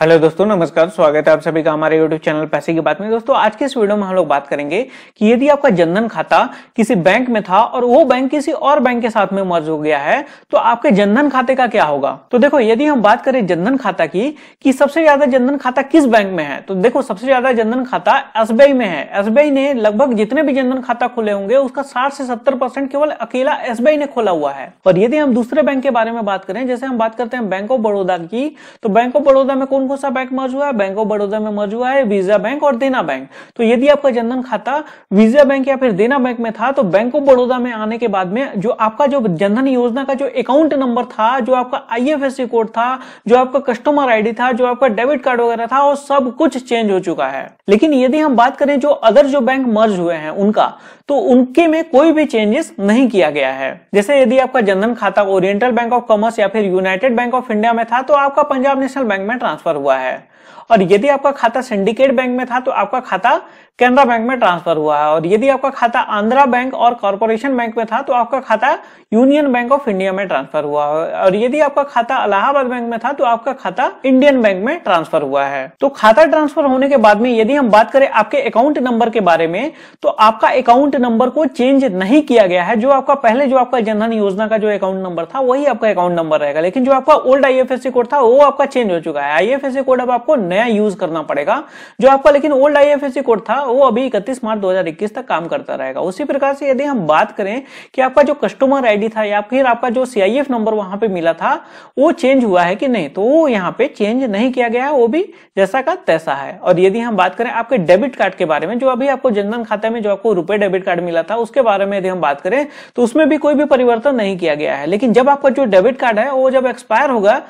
Hello दोस्तों, नमस्कार, स्वागत है आप सभी का हमारे यूट्यूब चैनल पैसे की बात में। दोस्तों, आज के इस वीडियो में हम लोग बात करेंगे कि यदि आपका जनधन खाता किसी बैंक में था और वो बैंक किसी और बैंक के साथ में मर्ज हो गया है तो आपके जनधन खाते का क्या होगा? तो देखो, यदि हम बात करें जनधन खाता की, कि सबसे ज़्यादा जनधन खाता किस बैंक में है? तो देखो, सबसे ज़्यादा जनधन खाता एसबीआई में है। एसबीआई ने लगभग जितने भी जनधन खाता खुले होंगे, उसका साठ से सत्तर केवल अकेला एसबीआई ने खोला हुआ है। और यदि हम दूसरे बैंक के बारे में बात करें, जैसे हम बात करते हैं बैंक ऑफ़ बड़ौदा की तो बैंक ऑफ़ बड़ौदा में कौन सा बैंक मर्ज हुआ है, बैंक ऑफ़ बड़ौदा में मर्ज हुआ है वीज़ा बैंक और देना बैंक। तो यदि आपका जनधन खाता वीज़ा बैंक या फिर देना बैंक में था तो बैंक ऑफ़ बड़ौदा में आने के बाद में जो आपका जो जनधन योजना का जो अकाउंट नंबर था, जो आपका आईएफएससी कोड था, जो आपका कस्टमर आईडी था, जो आपका डेबिट कार्ड वगैरह था, वो सब कुछ चेंज हो चुका है। लेकिन यदि हम बात करें जो अदर जो बैंक मर्ज हुए हैं उनका तो उनके में कोई भी चेंजेस नहीं किया गया है। जैसे यदि आपका जनधन खाता ओरिएंटल बैंक ऑफ़ कॉमर्स या फिर यूनाइटेड बैंक ऑफ़ इंडिया में था तो आपका पंजाब नेशनल बैंक में ट्रांसफ़र हुआ है। और यदि आपका खाता सिंडिकेट बैंक में था तो आपका खाता कैनरा बैंक में ट्रांसफ़र हुआ है। और यदि आपका खाता आंध्रा बैंक और कॉर्पोरेशन बैंक में था तो आपका खाता यूनियन बैंक ऑफ़ इंडिया में ट्रांसफ़र हुआ है। और यदि आपका खाता अलाहाबाद बैंक में था तो आपका खाता इंडियन बैंक में ट्रांसफ़र हुआ है। तो खाता ट्रांसफ़र होने के बाद में यदि हम बात करें आपके अकाउंट नंबर के बारे में तो आपका अकाउंट नंबर को चेंज नहीं किया गया है। जो आपका पहले जो आपका जनधन योजना का जो अकाउंट नंबर था, वही आपका अकाउंट नंबर रहेगा। लेकिन जो आपका ओल्ड आईएफएससी कोड था, वो आपका चेंज हो चुका है। आईएफएससी कोड अब आपको नया यूज़ करना पड़ेगा, जो आपका लेकिन ओल्ड आईएफएससी कोड था, वो अभी इकतीस मार्च 2021 तक काम करता रहेगा। उसी प्रकार से यदि हम बात करें कि आपका जो कस्टमर आईडी था या फिर आपका जो सीआईएफ नंबर वहाँ पे मिला था, वो चेंज हुआ है कि नहीं? तो वो यहाँ पे चेंज नहीं किया गया, वो भी जैसा का तैसा है। और यदि हम बात करें आपके डेबिट कार्ड के बारे में, जो अभी आपको जनधन खाते में जो आपको रुपए डेबिट कार्ड मिला था, उसके बारे में यदि हम बात करें तो उसमें भी कोई भी परिवर्तन नहीं किया गया है। लेकिन जब आपका जो डेबिट कार्ड है, वो जब एक्सपायर होगा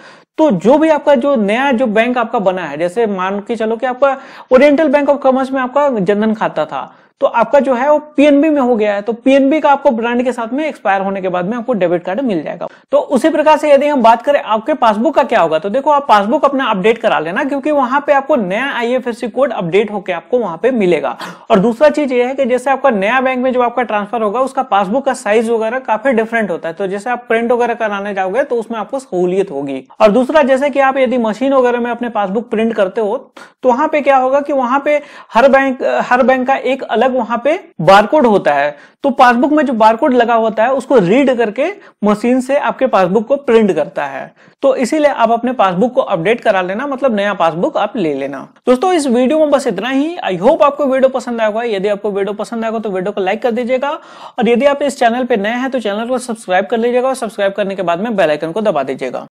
तो जो भी आपका जो नया जो बैंक आपका बना है, जैसे मान के चलो कि आपका ओरिएंटल बैंक ऑफ़ कॉमर्स में आपका जनधन खाता था तो आपका जो है वो पीएनबी में हो गया है तो पीएनबी का आपको ब्रांड के साथ में एक्सपायर होने के बाद में आपको डेबिट कार्ड मिल जाएगा। तो उसी प्रकार से यदि हम बात करें आपके पासबुक का क्या होगा तो देखो आप पासबुक अपना अपडेट करा लेना, क्योंकि वहाँ पे आपको नया आईएफएससी कोड अपडेट होकर आपको वहाँ पे मिलेगा। और दूसरा चीज़ ये है कि जैसे आपका नया बैंक में जो आपका ट्रांसफ़र होगा, उसका पासबुक का साइज़ वगैरह काफ़ी डिफरेंट होता है। तो जैसे आप प्रिंट वगैरह कराने जाओगे तो उसमें आपको सहूलियत होगी। और दूसरा, जैसे कि आप यदि मशीन वगैरह में अपने पासबुक प्रिंट करते हो तो वहाँ पे क्या होगा कि वहाँ पे हर बैंक हर बैंक का एक अलग वहाँ पे बारकोड होता है तो पासबुक में जो बारकोड लगा होता है, उसको रीड करके मशीन से आपके पासबुक को प्रिंट करता है। तो इसीलिए आप अपने पासबुक को अपडेट करा लेना मतलब नया पासबुक आप ले लेना। दोस्तों, इस वीडियो में बस इतना ही। आई होप आपको वीडियो पसंद आएगा यदि आपको वीडियो पसंद आएगा तो वीडियो को लाइक कर दीजिएगा। और यदि आप इस चैनल पर नए हैं तो चैनल को सब्सक्राइब कर लीजिएगा और सब्सक्राइब करने के बाद में बेलाइकन को दबा दीजिएगा।